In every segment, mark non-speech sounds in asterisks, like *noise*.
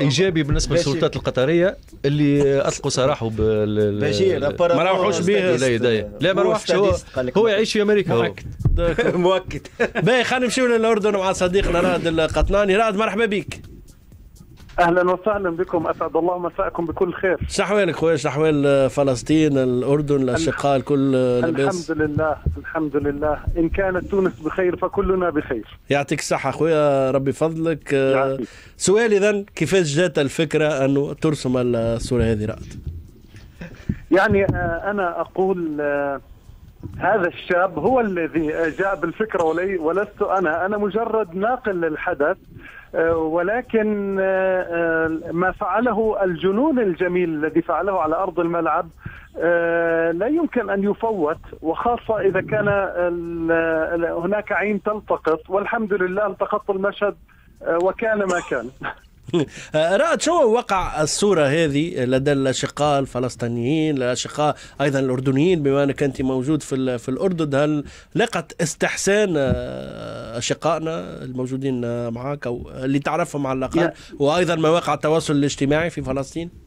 ايجابي بالنسبة للسلطات القطرية اللي أطلقوا سراحه بال ما روحوش به لا ما روحش هو هو يعيش في أمريكا مؤكد. *laughs* مؤكد. باهي خلينا نمشيو للأردن مع صديقنا رائد القطناني. رائد مرحبا بك. أهلا وسهلا بكم. أسعد الله مساءكم بكل خير. شحوالك خويا شحوال فلسطين الأردن الاشقاء الكل لاباس الحمد لله الحمد لله. إن كانت تونس بخير فكلنا بخير. يعطيك الصحه خويا ربي فضلك. يعطيك. سؤال اذا كيفاش جات الفكرة أنه ترسم الصورة هذه رأت؟ يعني أنا أقول هذا الشاب هو الذي جاء بالفكرة ولست أنا. أنا مجرد ناقل للحدث ولكن ما فعله الجنون الجميل الذي فعله على أرض الملعب لا يمكن أن يفوت. وخاصة إذا كان هناك عين تلتقط والحمد لله التقط المشهد وكان ما كان. *laughs* *laughs* رأت شو وقع الصورة هذه؟ لدى الأشقاء الفلسطينيين الأشقاء أيضا الأردنيين بما أنك أنت موجود في, في الأردن هل لقت استحسان أشقائنا الموجودين معك أو اللي تعرفهم على الأقل وأيضا مواقع التواصل الاجتماعي في فلسطين؟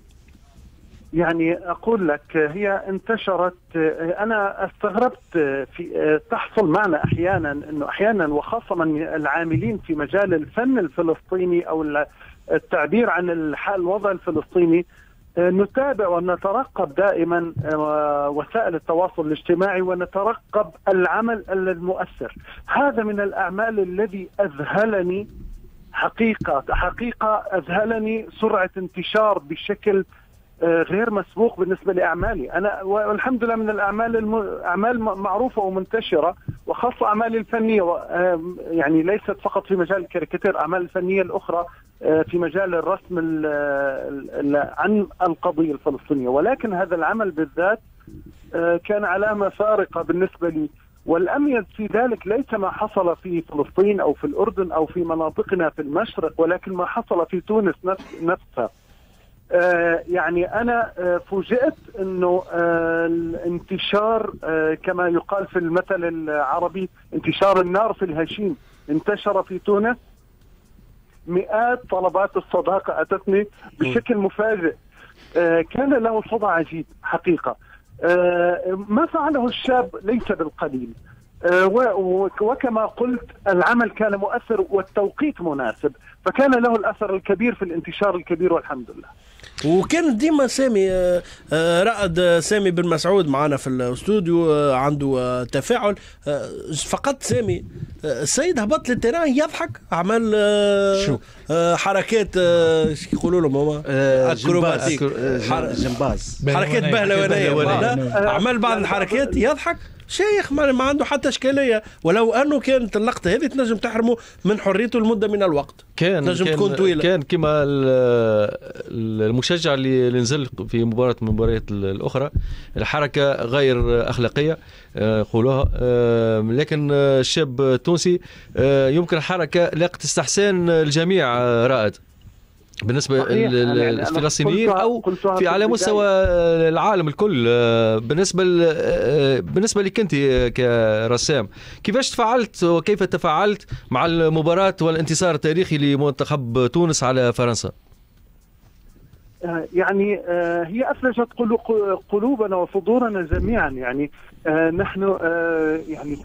يعني أقول لك هي انتشرت أنا استغربت في تحصل معنا أحيانا إنه أحيانا وخاصة من العاملين في مجال الفن الفلسطيني أو التعبير عن الحال الوضع الفلسطيني. نتابع ونترقب دائما وسائل التواصل الاجتماعي ونترقب العمل المؤثر. هذا من الأعمال الذي أذهلني حقيقة حقيقة أذهلني سرعة انتشار بشكل غير مسبوق بالنسبة لأعمالي، أنا والحمد لله من الأعمال الم... أعمال معروفة ومنتشرة وخاصة أعمالي الفنية. يعني ليست فقط في مجال الكاريكاتير، اعمال الفنية الأخرى في مجال الرسم ال... عن القضية الفلسطينية، ولكن هذا العمل بالذات كان علامة فارقة بالنسبة لي. والأميز في ذلك ليس ما حصل في فلسطين أو في الأردن أو في مناطقنا في المشرق ولكن ما حصل في تونس نفس نفسها. آه يعني أنا آه فوجئت إنه آه الانتشار كما يقال في المثل العربي انتشار النار في الهشيم. انتشر في تونس مئات طلبات الصداقة أتتني بشكل مفاجئ. كان له صدى عجيب حقيقة. ما فعله الشاب ليس بالقليل. وكما قلت العمل كان مؤثر والتوقيت مناسب فكان له الأثر الكبير في الانتشار الكبير والحمد لله. وكان ديما سامي رائد سامي بن مسعود معنا في الاستوديو عنده تفاعل. فقط سامي السيد هبط للتيران يضحك عمل شو؟ حركات إيش يقولوا لهم هما؟ أكروباتيك. جمباز. حركات بهلوانية. عمل بعض الحركات يضحك. شيخ ما عنده حتى إشكالية. ولو أنه كانت اللقطه هذه تنجم تحرمه من حريته لمدة من الوقت. كان تنجم كان تكون طويلة. كان كما المشجع اللي نزل في مباراه من المباريات الأخرى. الحركة غير أخلاقية يقولوها. لكن الشاب التونسي يمكن الحركة لاقت استحسان الجميع رائد. بالنسبة للفلسطينيين أو في على مستوى العالم الكل. بالنسبة بالنسبة لك أنت كرسام كيفاش تفاعلت وكيف تفاعلت مع المباراة والانتصار التاريخي لمنتخب تونس على فرنسا؟ يعني هي افلجت قلوبنا وصدورنا جميعا. يعني نحن يعني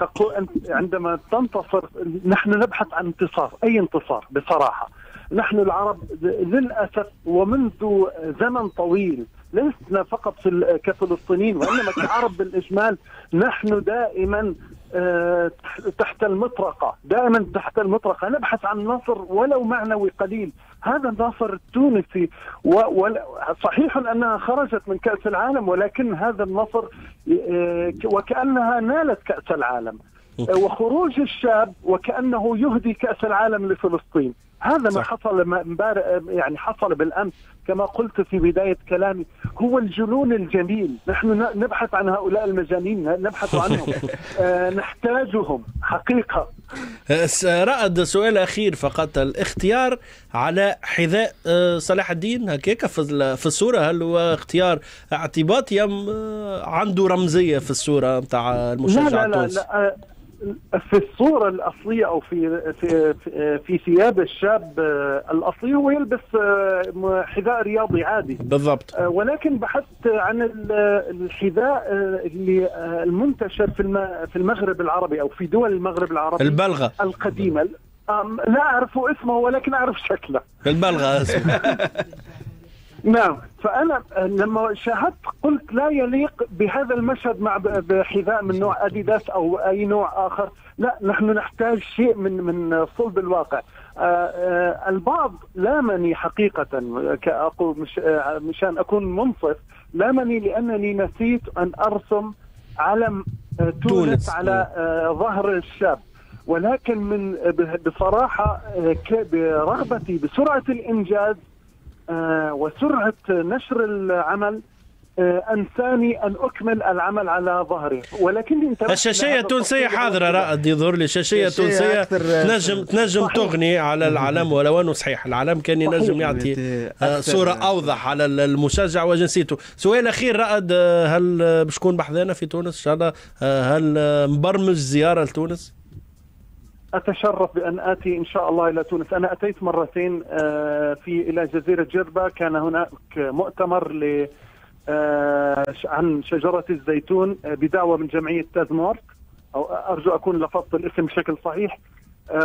عندما تنتصر نحن نبحث عن انتصار أي انتصار بصراحة. نحن العرب للأسف ومنذ زمن طويل لسنا فقط في كفلسطينيين وإنما كعرب بالإجمال نحن دائما تحت المطرقة، دائما تحت المطرقة، نبحث عن نصر ولو معنوي قليل، هذا النصر التونسي صحيح أنها خرجت من كأس العالم ولكن هذا النصر وكأنها نالت كأس العالم. وخروج الشاب وكأنه يهدي كأس العالم لفلسطين. هذا ما حصل يعني حصل بالأمس كما قلت في بداية كلامي. هو الجنون الجميل. نحن نبحث عن هؤلاء المجانين نبحث *laughs* عنهم. نحتاجهم حقيقة. رائد سؤال أخير فقط. الاختيار على حذاء صلاح الدين. هكاك في الصورة هل هو اختيار اعتباطي ام عنده رمزية في الصورة نتاع المشجع لا لا لا, لا في الصورة الأصلية أو في في في ثياب الشاب الأصلي هو يلبس حذاء رياضي عادي. بالضبط. ولكن بحثت عن الحذاء اللي المنتشر في في المغرب العربي أو في دول المغرب العربي. البلغة. القديمة. لا أعرف اسمه ولكن أعرف شكله. البلغة اسمه *laughs* نعم. فأنا لما شاهدت قلت لا يليق بهذا المشهد مع بحذاء من نوع أديداس أو أي نوع آخر. لا نحن نحتاج شيء من من صلب الواقع. آآ آآ البعض لامني حقيقة كأقول مش مشان أكون منصف لامني لأنني نسيت أن أرسم علم تونس, تونس. على ظهر الشاب. ولكن من بصراحة برغبتي بسرعة الإنجاز آه وسرعة نشر العمل آه أنساني أن أكمل العمل على ظهري. ولكني الشاشية التونسية حاضرة. رائد يظهر لي الشاشية التونسية. تنجم تنجم تغني على العلم ولو أنه صحيح. العلم كان ينجم يعطي آه صورة أوضح على المشجع وجنسيته. سؤال أخير رائد هل بشكون بحذانا في تونس؟ إن شاء الله هل مبرمج زيارة لتونس؟ أتشرف بأن آتي إن شاء الله إلى تونس، أنا أتيت مرتين في إلى جزيرة جربة. كان هناك مؤتمر ل عن شجرة الزيتون بدعوة من جمعية تازمورك أو أرجو أكون لفظت الاسم بشكل صحيح.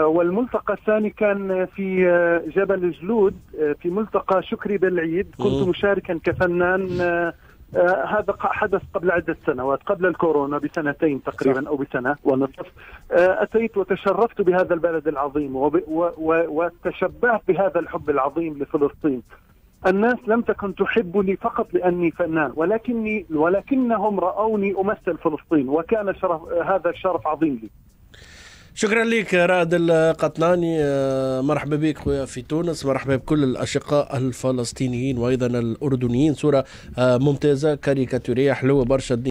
والملتقى الثاني كان في جبل جلود في ملتقى شكري بالعيد. كنت مشاركا كفنان آه هذا حدث قبل عدة سنوات قبل الكورونا بسنتين تقريبا. أو بسنة ونصف آه أتيت وتشرفت بهذا البلد العظيم. وتشبهت بهذا الحب العظيم لفلسطين الناس لم تكن تحبني فقط لأني فنان ولكني ولكنهم رأوني أمثل فلسطين وكان شرف هذا الشرف عظيم لي شكرا لك رائد القطناني. مرحبا بك خويا في تونس. مرحبا بكل الأشقاء الفلسطينيين وأيضا الأردنيين. صورة ممتازة كاريكاتورية حلوة برشا